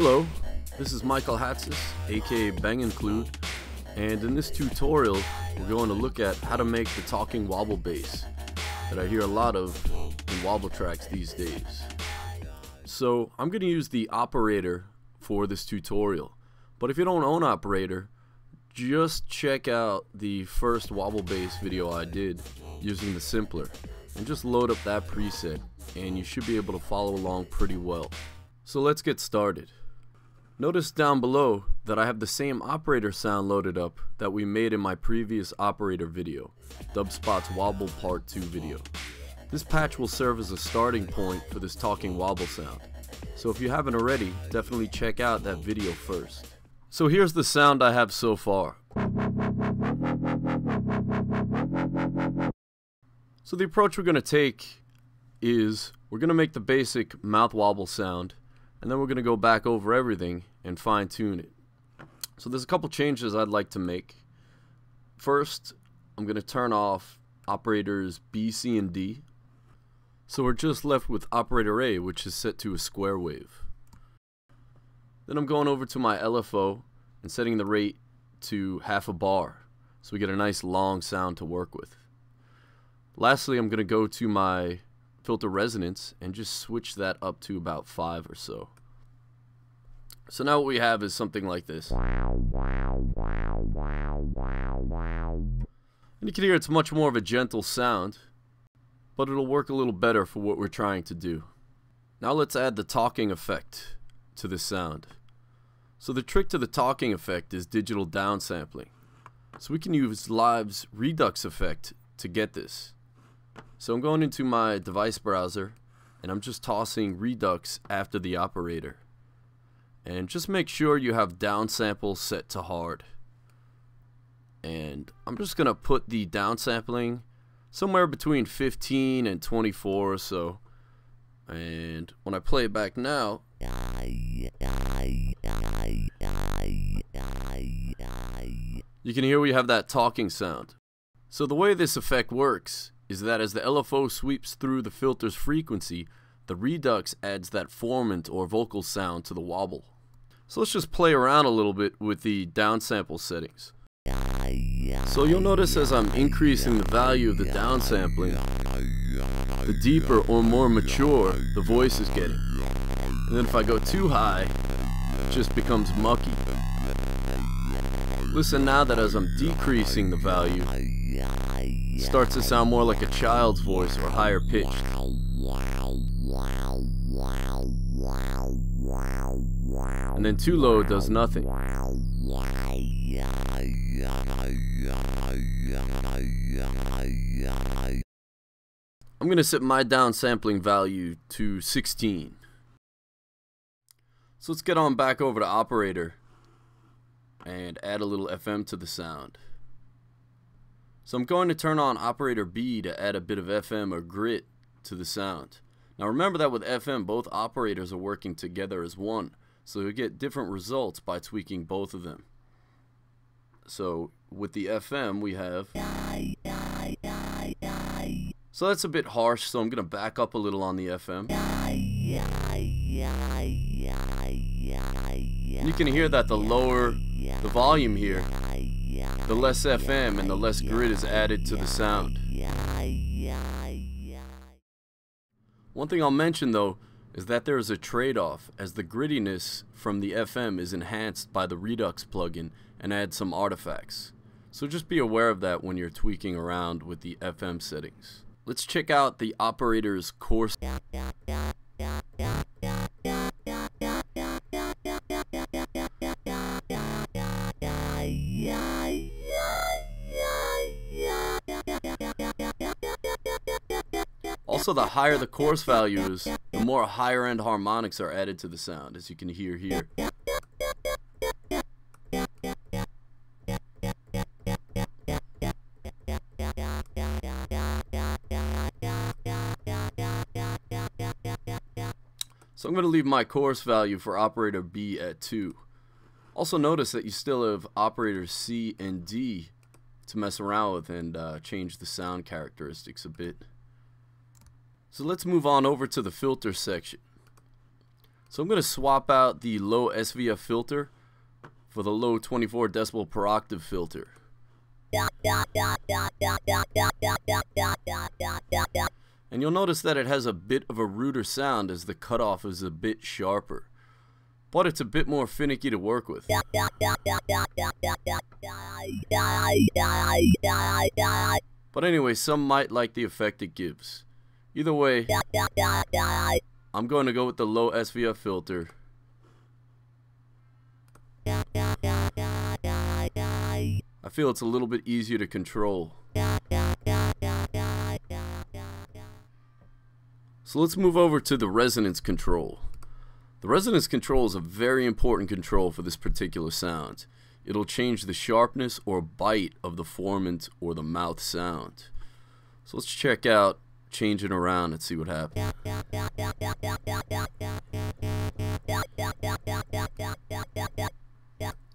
Hello, this is Michael Hatsis, aka Bang Include, and in this tutorial we're going to look at how to make the talking wobble bass that I hear a lot of in wobble tracks these days. So I'm going to use the operator for this tutorial, but if you don't own operator, just check out the first wobble bass video I did using the simpler and just load up that preset and you should be able to follow along pretty well. So let's get started. Notice down below that I have the same operator sound loaded up that we made in my previous operator video, Dubspot's Wobble Part 2 video. This patch will serve as a starting point for this talking wobble sound. So if you haven't already, definitely check out that video first. So here's the sound I have so far. So the approach we're going to take is we're going to make the basic mouth wobble sound and then we're going to go back over everything and fine tune it. So there's a couple changes I'd like to make. First, I'm going to turn off operators B, C, and D. So we're just left with operator A, which is set to a square wave. Then I'm going over to my LFO and setting the rate to half a bar so we get a nice long sound to work with. Lastly, I'm going to go to my filter resonance and just switch that up to about 5 or so. So now what we have is something like this. And you can hear it's much more of a gentle sound, but it'll work a little better for what we're trying to do. Now let's add the talking effect to this sound. So the trick to the talking effect is digital downsampling. So we can use Live's Redux effect to get this. So I'm going into my device browser and I'm just tossing Redux after the operator. And just make sure you have downsample set to hard. And I'm just going to put the downsampling somewhere between 15 and 24 or so. And when I play it back now, you can hear we have that talking sound. So the way this effect works is that as the LFO sweeps through the filter's frequency, the Redux adds that formant or vocal sound to the wobble. So let's just play around a little bit with the downsample settings. So you'll notice as I'm increasing the value of the downsampling, the deeper or more mature the voice is getting. And then if I go too high, it just becomes mucky. Listen now that as I'm decreasing the value, starts to sound more like a child's voice or higher pitched. And then too low does nothing. I'm going to set my downsampling value to 16. So let's get on back over to operator and add a little FM to the sound. So I'm going to turn on operator B to add a bit of FM or grit to the sound. Now remember that with FM both operators are working together as one so you get different results by tweaking both of them. So with the FM we have so that's a bit harsh so I'm gonna back up a little on the FM. You can hear that the lower the volume here, the less FM and the less grit is added to the sound. One thing I'll mention though is that there is a trade-off as the grittiness from the FM is enhanced by the Redux plugin and adds some artifacts. So just be aware of that when you're tweaking around with the FM settings. Let's check out the operator's coarse. Also, the higher the coarse values, the more higher end harmonics are added to the sound, as you can hear here. So I'm going to leave my coarse value for operator B at 2. Also notice that you still have operators C and D to mess around with and uh, change the sound characteristics a bit. So let's move on over to the filter section. So I'm going to swap out the low SVF filter for the low 24 decibel per octave filter. And you'll notice that it has a bit of a ruder sound as the cutoff is a bit sharper. But it's a bit more finicky to work with. But anyway, some might like the effect it gives. Either way, I'm going to go with the low SVF filter. I feel it's a little bit easier to control. So let's move over to the resonance control. The resonance control is a very important control for this particular sound. It'll change the sharpness or bite of the formant or the mouth sound. So let's check out changing around and see what happens.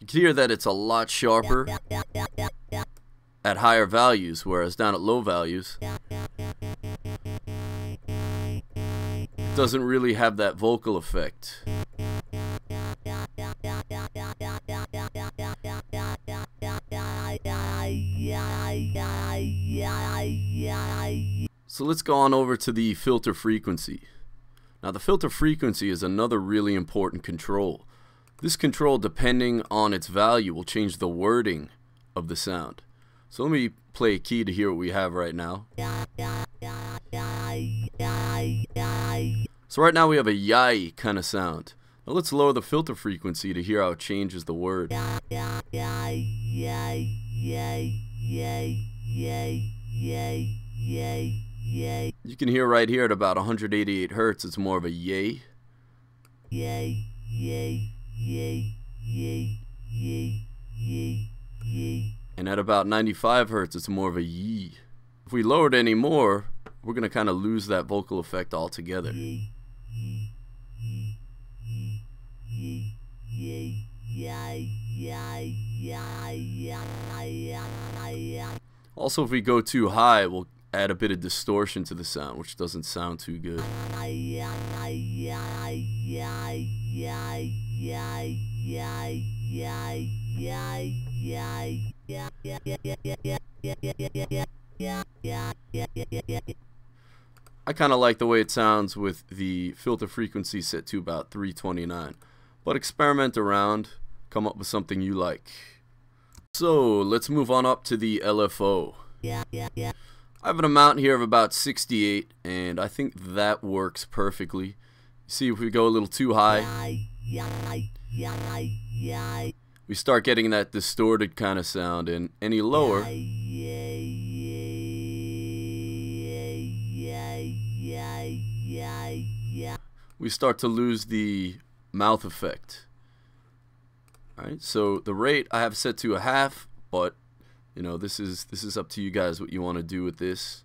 You can hear that it's a lot sharper at higher values, whereas down at low values, it doesn't really have that vocal effect. So let's go on over to the filter frequency. Now the filter frequency is another really important control. This control, depending on its value, will change the wording of the sound. So let me play a key to hear what we have right now. So right now we have a yai kind of sound. Now let's lower the filter frequency to hear how it changes the word. You can hear right here at about 188 hertz, it's more of a yay. Yay, yay, yay, yay, yay, yay, yay. And at about 95 hertz, it's more of a yee. If we lower it any more, we're going to kind of lose that vocal effect altogether. Also, if we go too high, we'll add a bit of distortion to the sound, which doesn't sound too good. I kind of like the way it sounds with the filter frequency set to about 329. But experiment around, come up with something you like. So let's move on up to the LFO. I have an amount here of about 68 and I think that works perfectly. See if we go a little too high. We start getting that distorted kind of sound and any lower we start to lose the mouth effect. Alright, so the rate I have set to a half, but you know this is this is up to you guys what you want to do with this.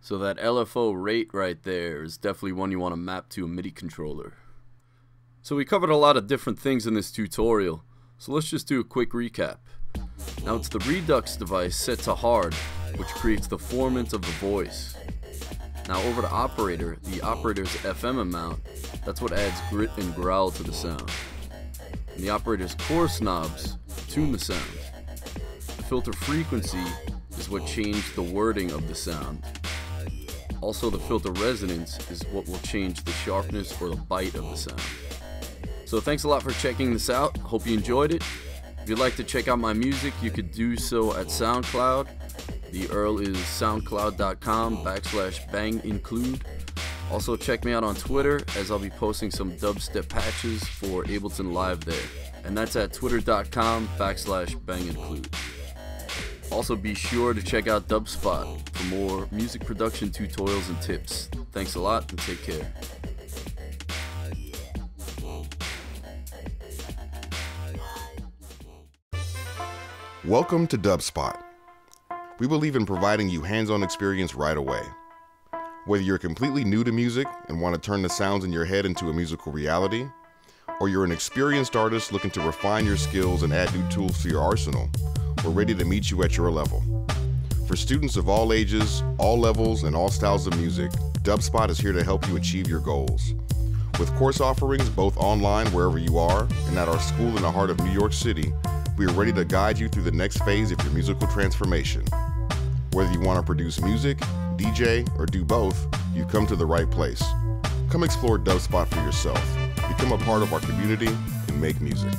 So that LFO rate right there is definitely one you want to map to a MIDI controller. So we covered a lot of different things in this tutorial. So let's just do a quick recap. Now it's the Redux device set to hard which creates the formant of the voice now over to operator, the operator's FM amount, that's what adds grit and growl to the sound. And the operator's coarse knobs tune the sound. The filter frequency is what changed the wording of the sound. Also the filter resonance is what will change the sharpness or the bite of the sound. So thanks a lot for checking this out. Hope you enjoyed it. If you'd like to check out my music, you could do so at SoundCloud the URL is soundcloud.com backslash bang include. Also, check me out on Twitter as I'll be posting some dubstep patches for Ableton Live there. And that's at twitter.com backslash bang include. Also, be sure to check out Dubspot for more music production tutorials and tips. Thanks a lot and take care. Welcome to Dubspot we believe in providing you hands-on experience right away. Whether you're completely new to music and want to turn the sounds in your head into a musical reality, or you're an experienced artist looking to refine your skills and add new tools to your arsenal, we're ready to meet you at your level. For students of all ages, all levels, and all styles of music, DubSpot is here to help you achieve your goals. With course offerings both online wherever you are and at our school in the heart of New York City, we are ready to guide you through the next phase of your musical transformation. Whether you want to produce music, DJ, or do both, you've come to the right place. Come explore DubSpot for yourself. Become a part of our community and make music.